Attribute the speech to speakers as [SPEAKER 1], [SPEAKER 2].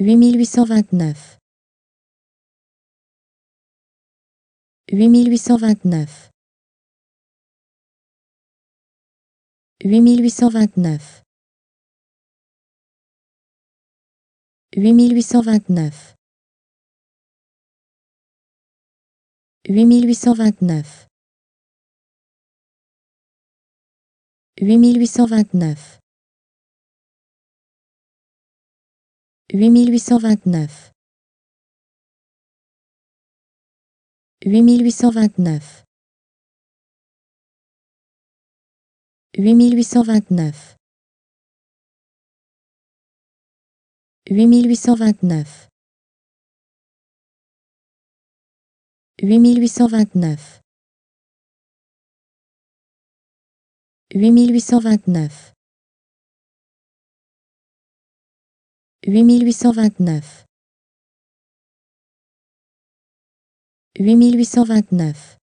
[SPEAKER 1] huit mille huit cent vingt-neuf. huit mille huit cent vingt-neuf. huit mille huit cent vingt-neuf. huit mille huit cent vingt-neuf. huit mille huit cent vingt-neuf. Huit mille huit cent vingt-neuf. Huit mille huit cent vingt-neuf. Huit mille huit cent vingt-neuf. Huit mille huit cent vingt-neuf. Huit mille huit cent vingt-neuf. 8829 8829